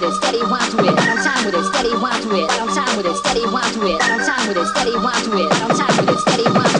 with it, steady wind to it, I'm time with it, steady wind to it, I'm time with it, steady wind to it, I'm time with it, steady wind to it, I'm time with it, steady wind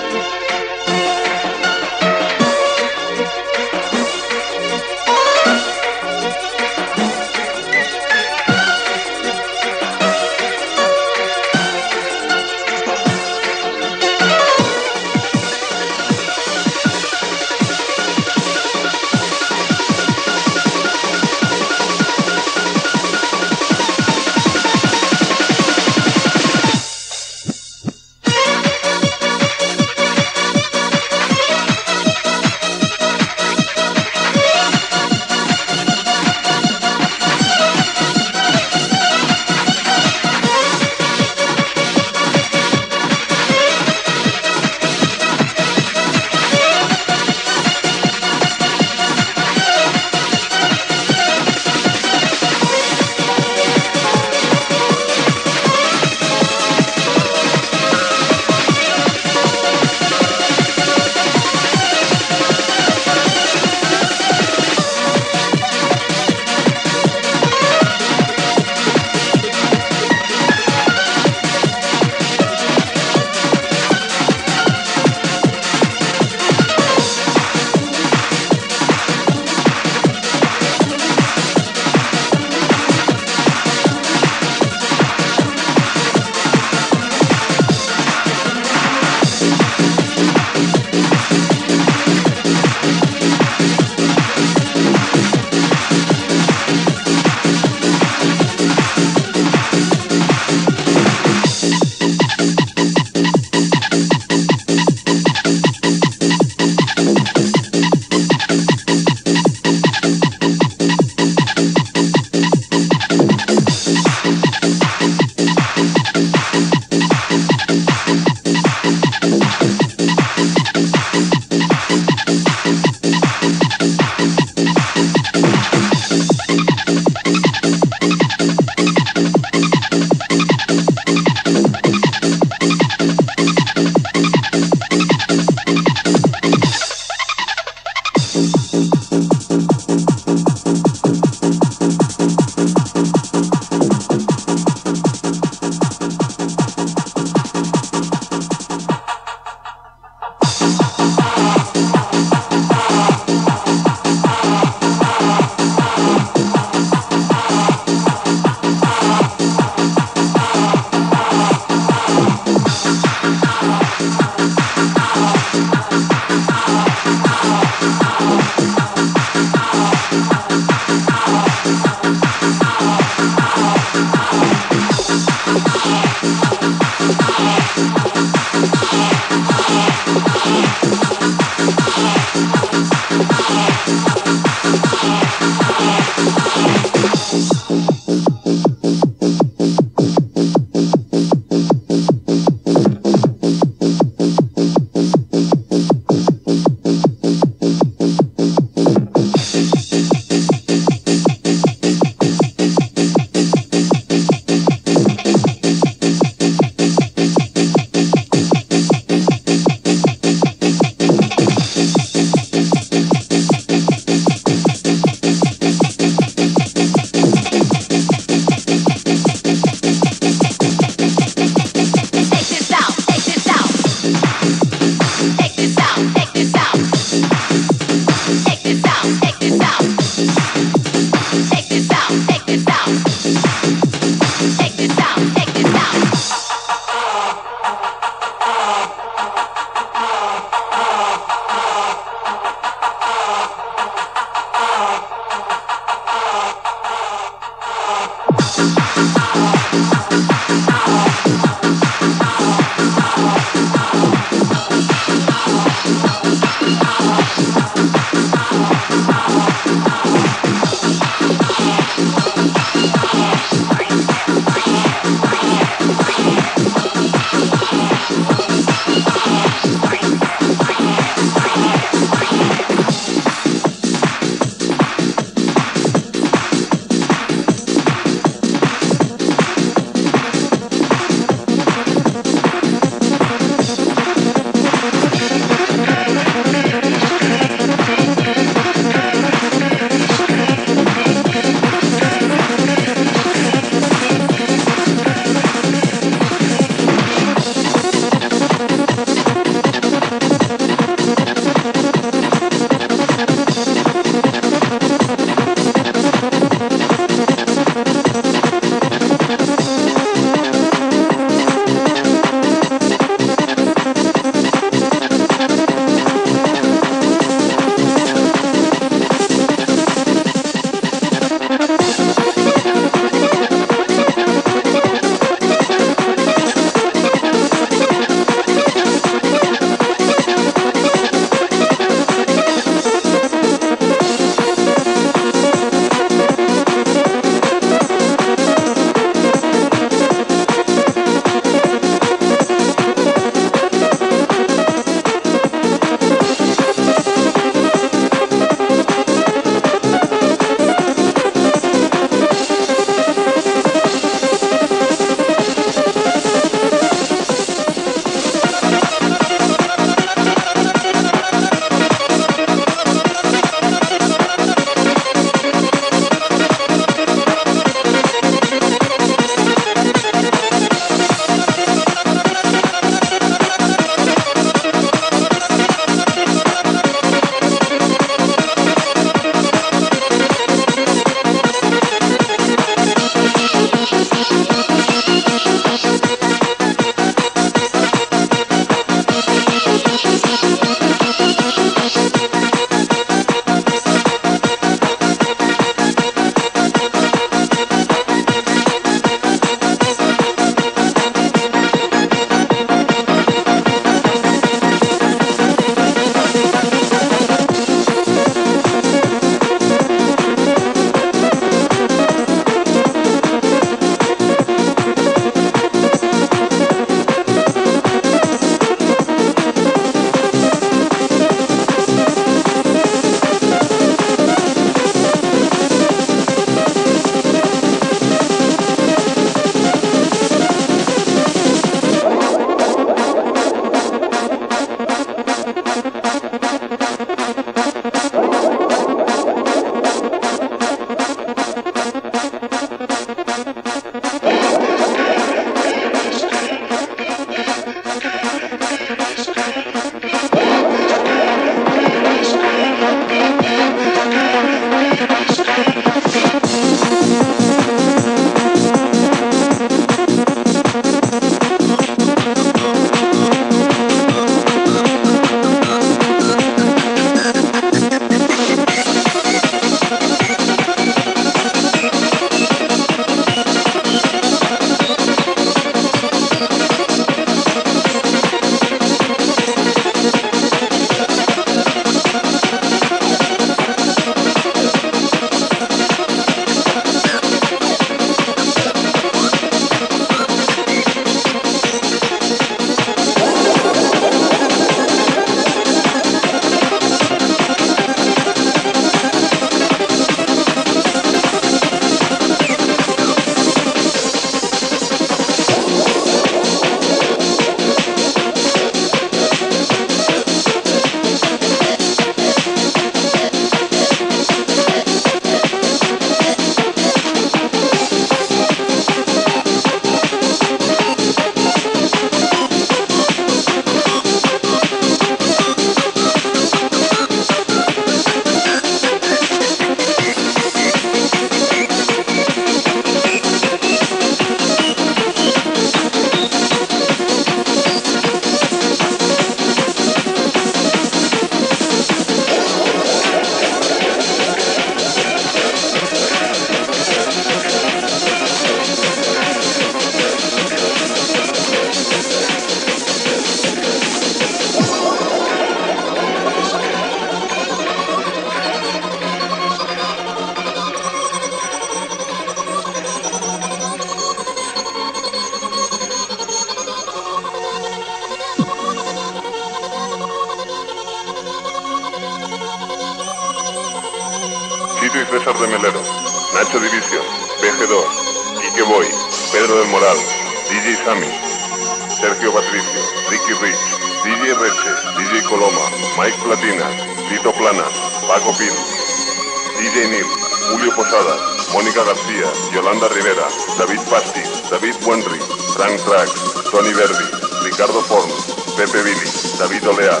David Olear,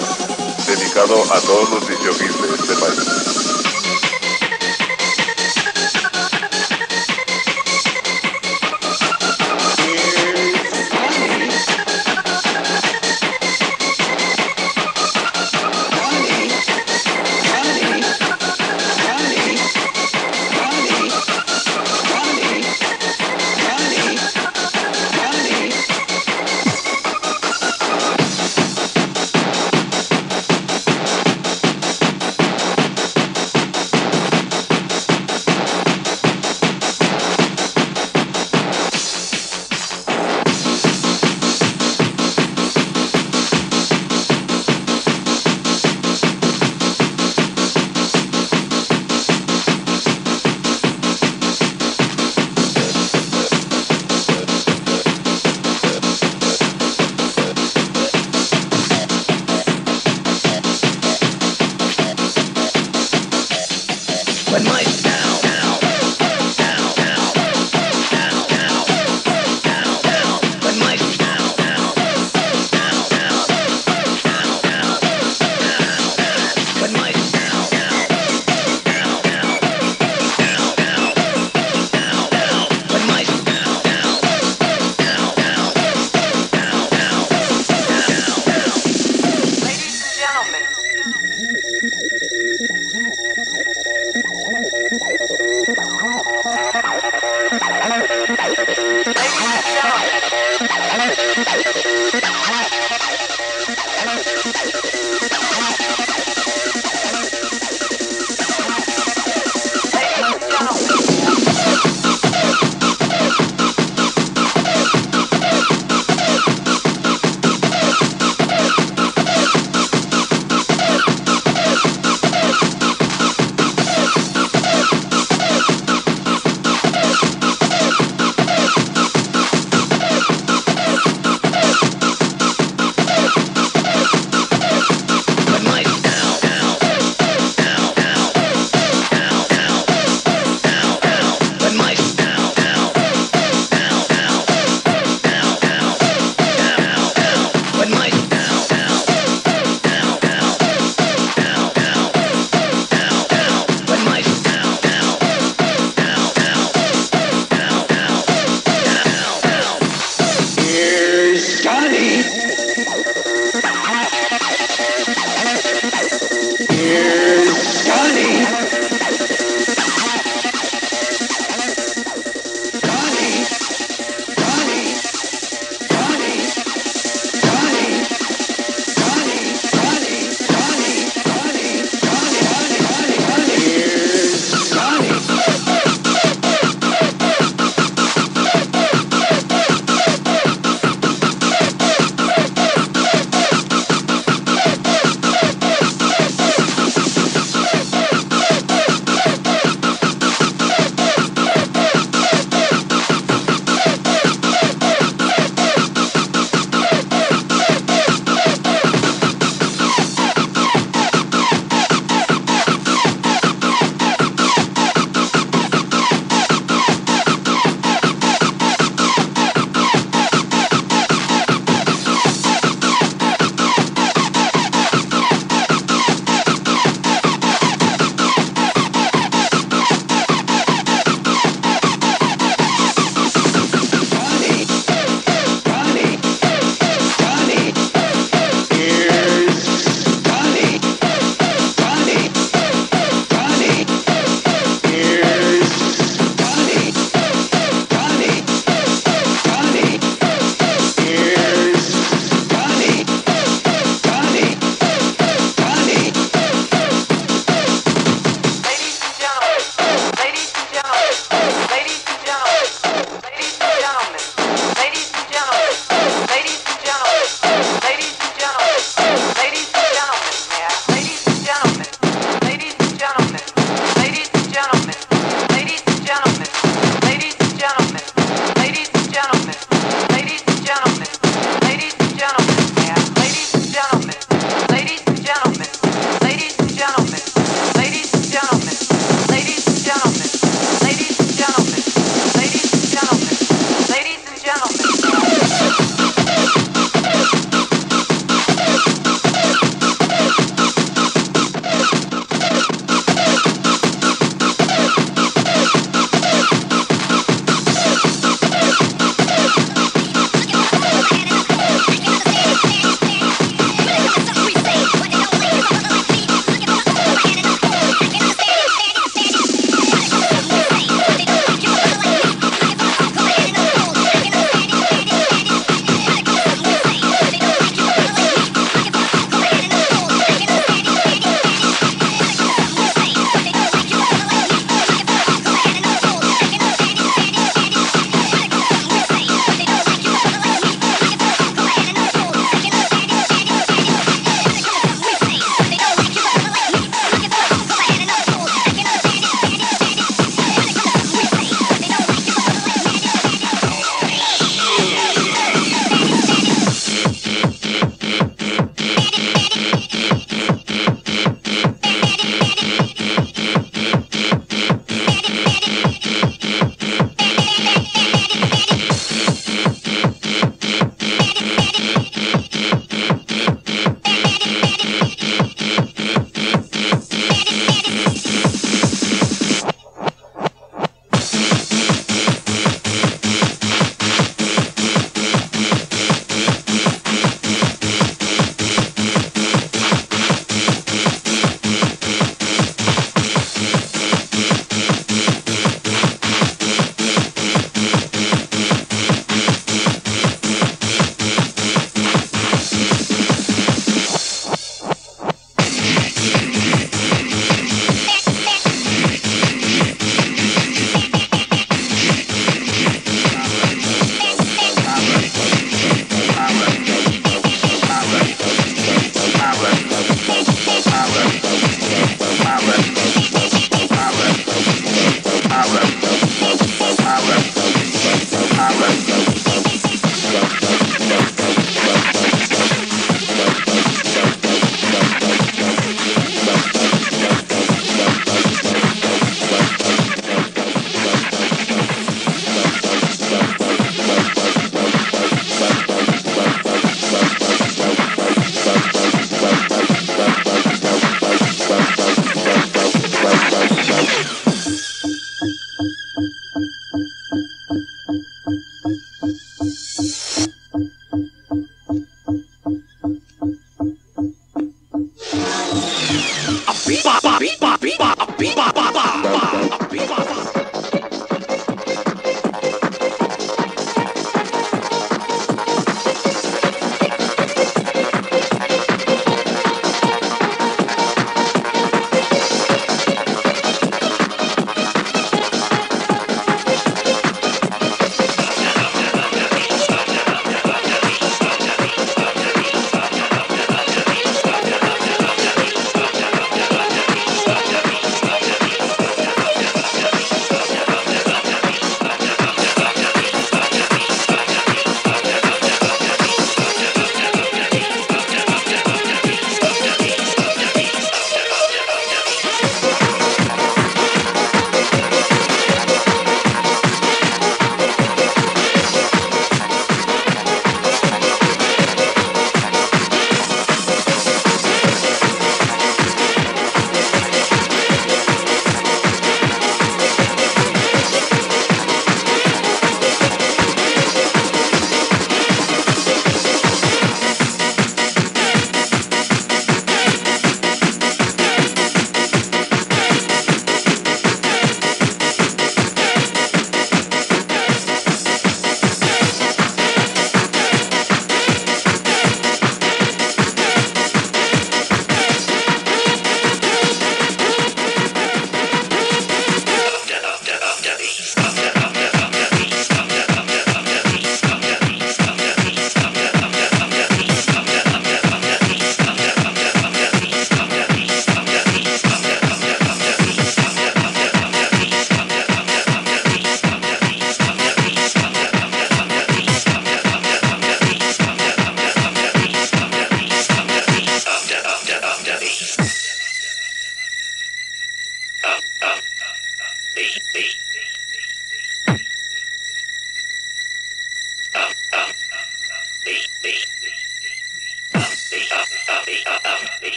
dedicado a todos los disjockeys de este país.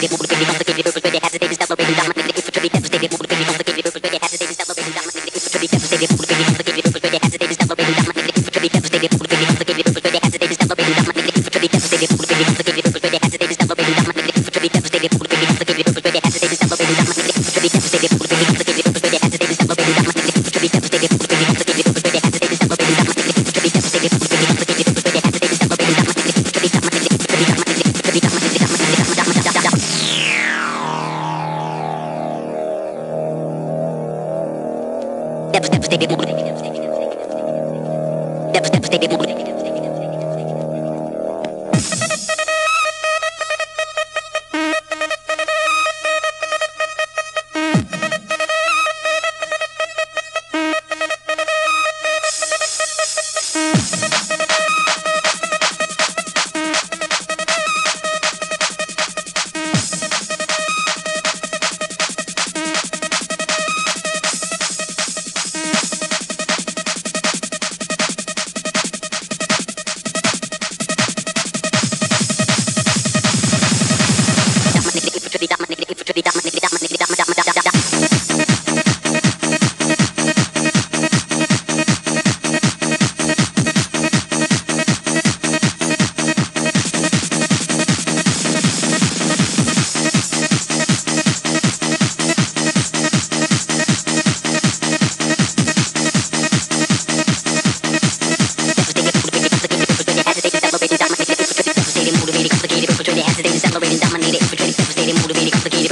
Thank you. Hesitating, accelerating, dominating, infiltrating, devastating, motivated, complicated.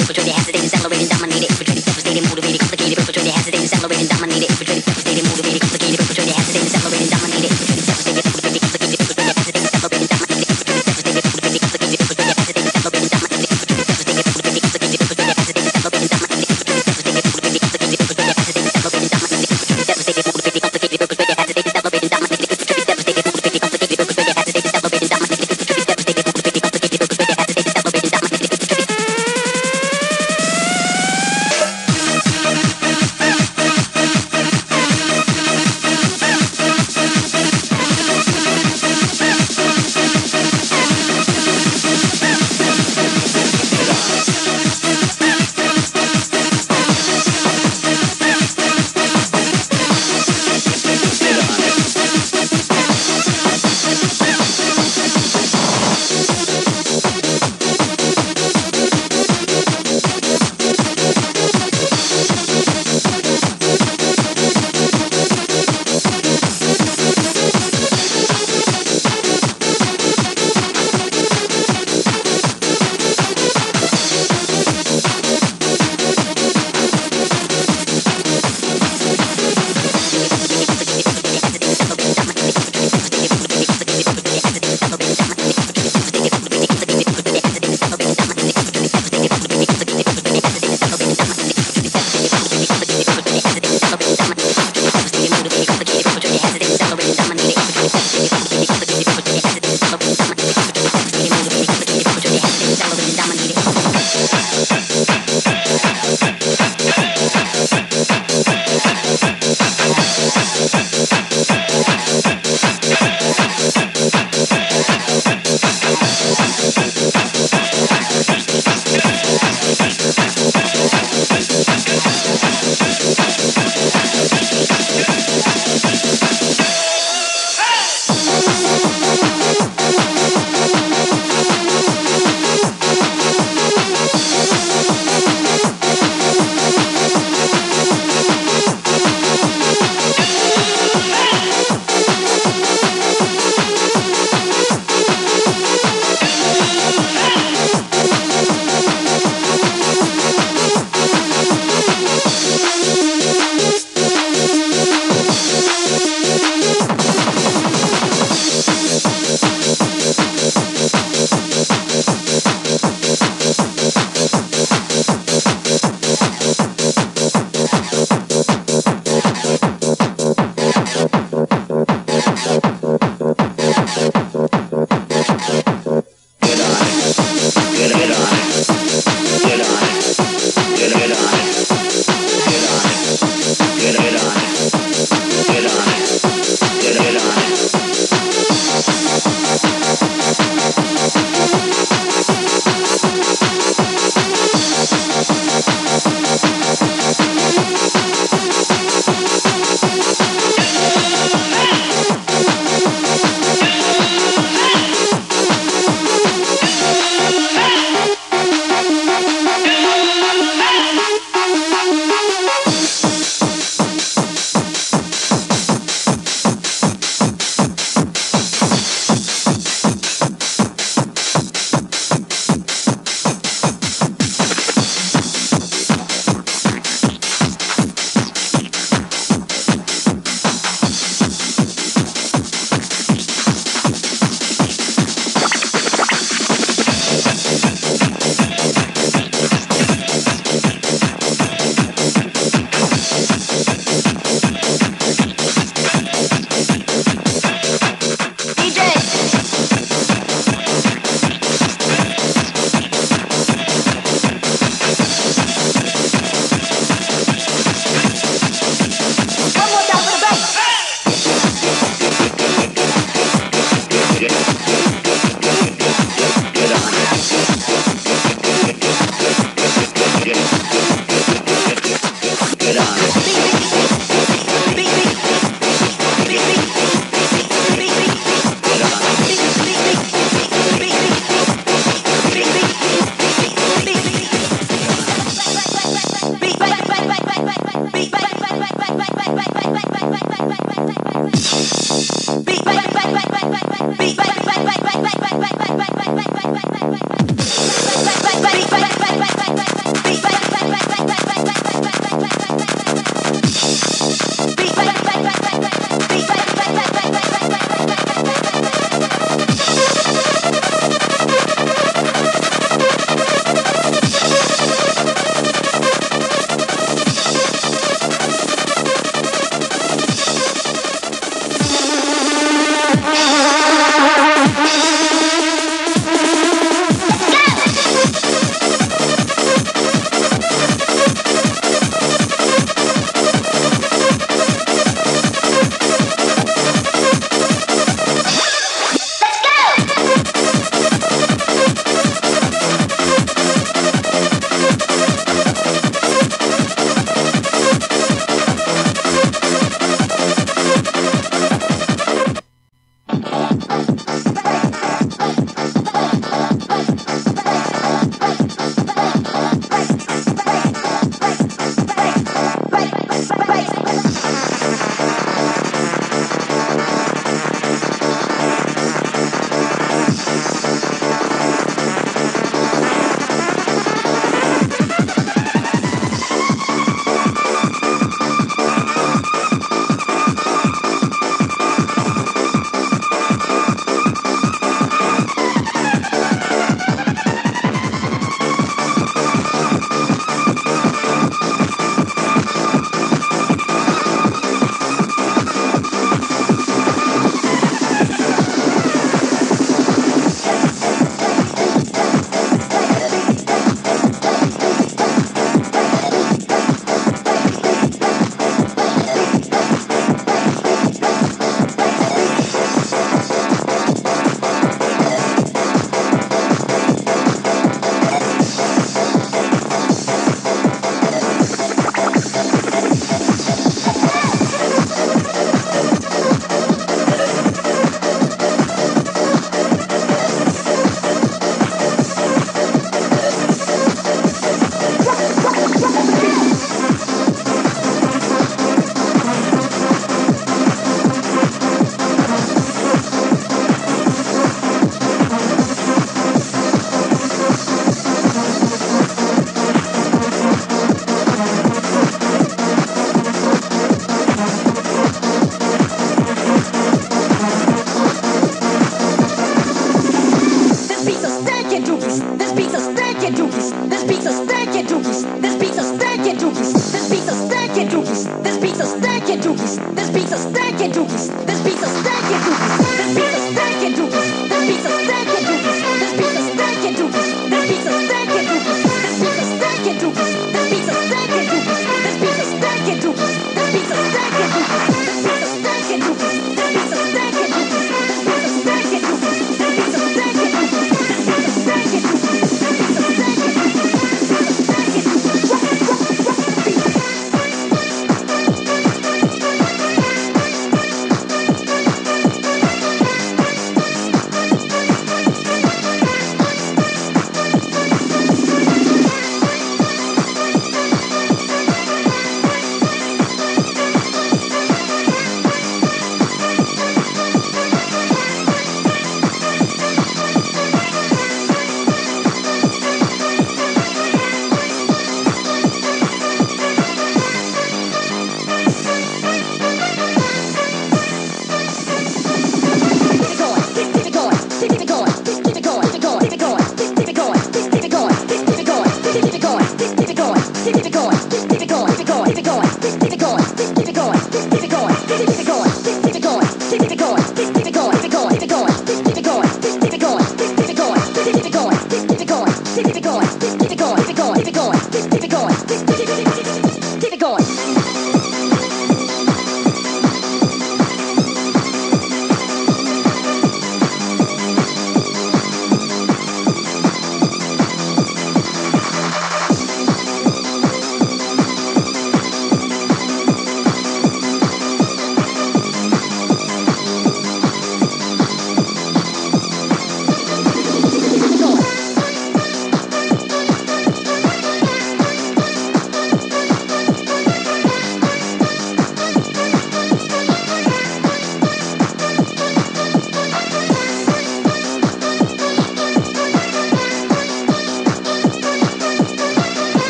stinking dookies. This pizza stinking dookies.